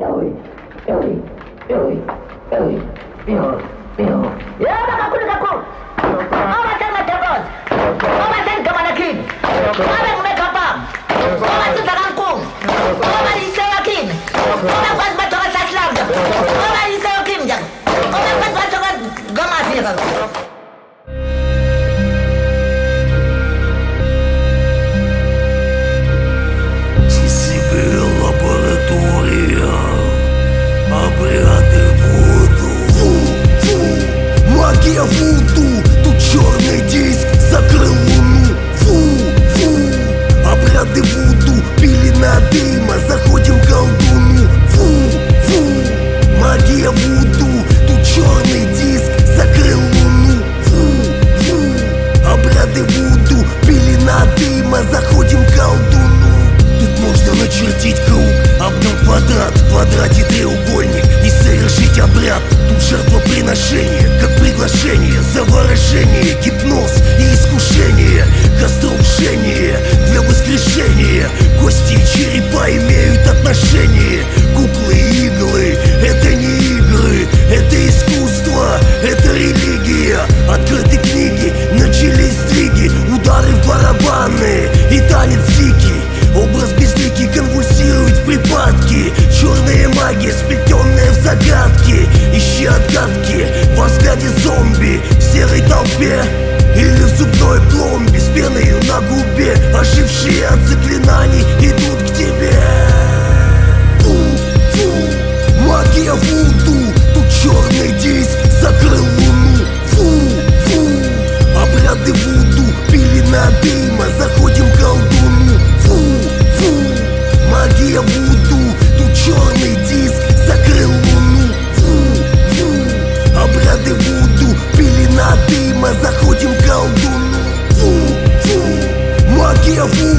É oi, é oi, é oi, oi, pior, pior. Yana makuli kakulu. Oba sema tegozi. Tá Oba sema kama na eu eu eu eu eu eu Abrió, abrió. квадрат в квадрате треугольник И совершить обряд. Тут жертвоприношение, как приглашение Заворожение, гипноз и искушение Костроушение для воскрешения. Кости и черепа имеют отношение. Куклы и иглы — это не игры Это искусство, это религия. Открыты книги, начались сдвиги Удары в барабаны и танец дикий. Образ шаги, сплетенные в загадки Ищи отгадки. Во взгляде зомби в серой толпе. Или в зубной пломбе с пеной на губе Ожившие от заклинаний. I'll